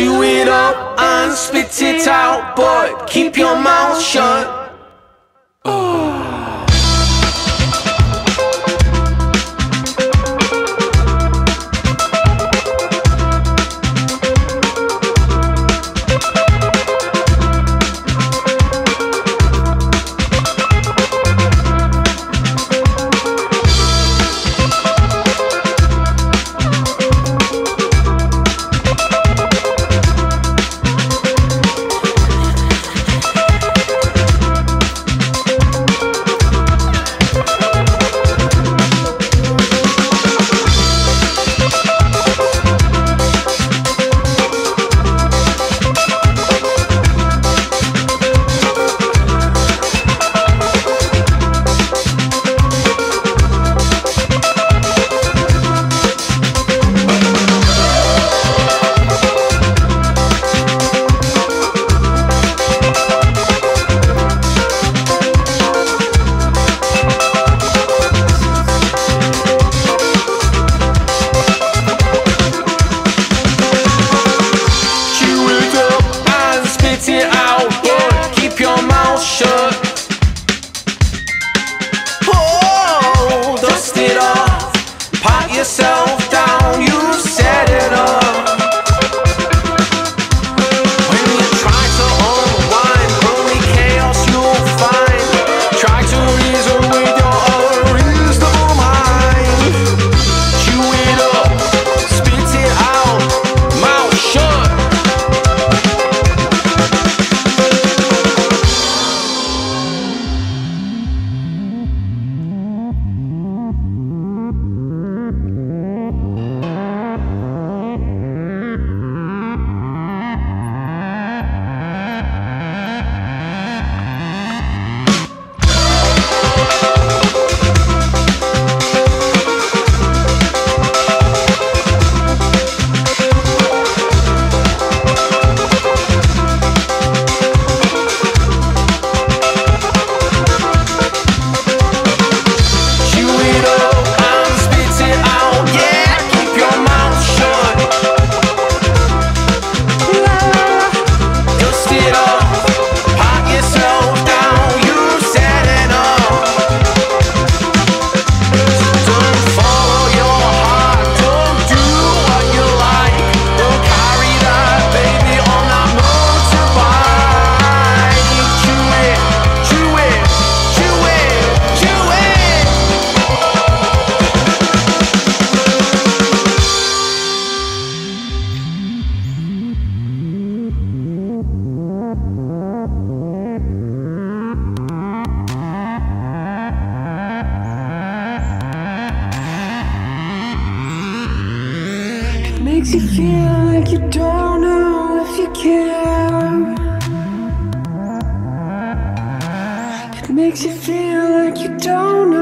chew it up and spit it out, but keep your mouth shut. Oh. Makes you feel like you don't know if you care. It makes you feel like you don't know